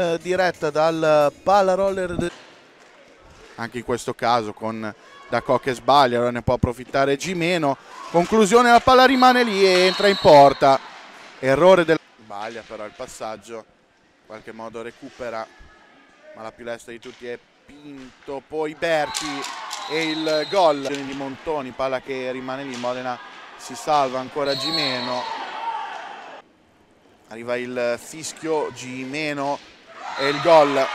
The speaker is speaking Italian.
eh, diretta dal palaroller de... anche in questo caso con Dacò che sbaglia allora ne può approfittare Gimeno. Conclusione la palla rimane lì e entra in porta. Errore del sbaglia però il passaggio. In qualche modo recupera ma la più lesta di tutti è Pinto poi Berti e il gol. Di Montoni palla che rimane lì Modena si salva ancora Gimeno. Arriva il fischio Gimeno e il gol